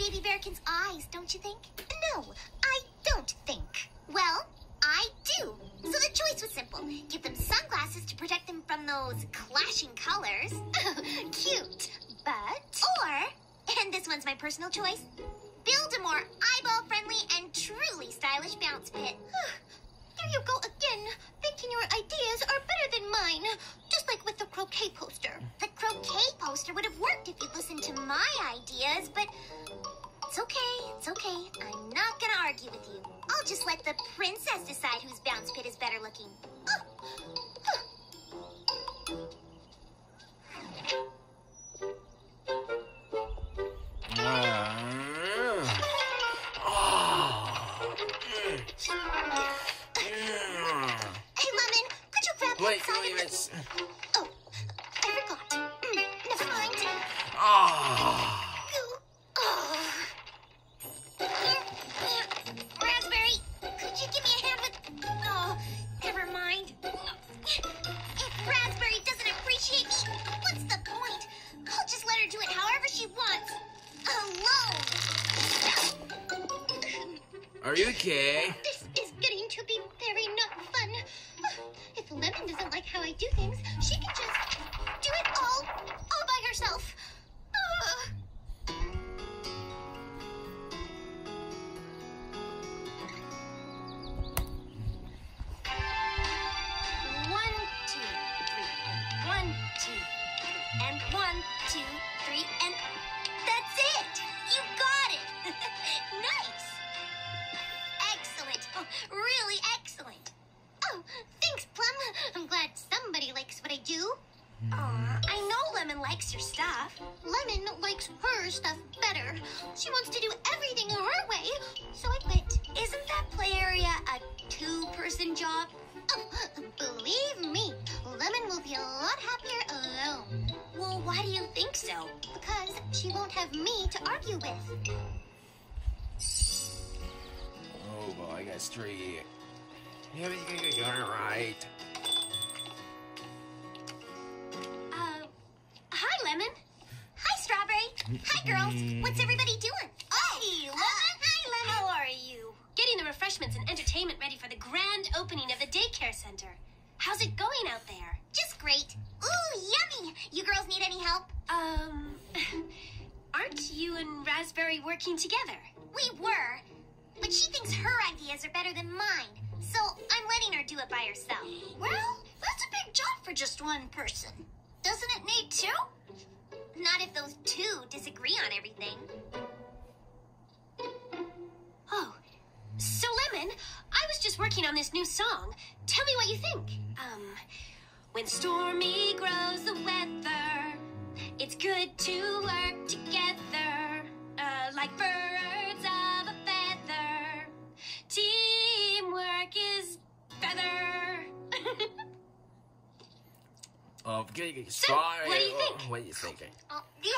baby Berrykin's eyes, don't you think? No, I don't think. Well, I do. So the choice was simple. Give them sunglasses to protect them from those clashing colors. Cute. But... Or, and this one's my personal choice, build a more eyeball-friendly and truly stylish bounce pit. Just let the princess decide whose bounce pit is better looking. Ah. Hey, Lemon, could you grab Wait, that side wait, Are you okay? This is getting to be very not fun. If Lemon doesn't like how I do things, she can just do it all, all by herself. Ugh. One, two, three, and one, two, three, and one, two, really excellent! Oh, thanks, Plum. I'm glad somebody likes what I do. Aw, I know Lemon likes your stuff. Lemon likes her stuff better. She wants to do everything her way, so I quit. Isn't that play area a two-person job? Oh, believe me, Lemon will be a lot happier alone. Well, why do you think so? Because she won't have me to argue with. Oh boy, I got three. Yeah, but you can get it right. Uh, hi, Lemon. Hi, Strawberry. Hi, girls. What's everybody doing? Hey, Lemon. hi, Lemon. How are you? Getting the refreshments and entertainment ready for the grand opening of the daycare center. How's it going out there? Just great. Ooh, yummy. You girls need any help? Um, aren't you and Raspberry working together? We were, but she thinks her ideas are better than mine. So I'm letting her do it by herself. Well, that's a big job for just one person. Doesn't it need two? Not if those two disagree on everything. Oh, so Lemon, I was just working on this new song. Tell me what you think. Um, when stormy grows the weather, it's good to work together, uh, like birds is better. Oh, okay, So, what do you think? What are you thinking? Uh, do you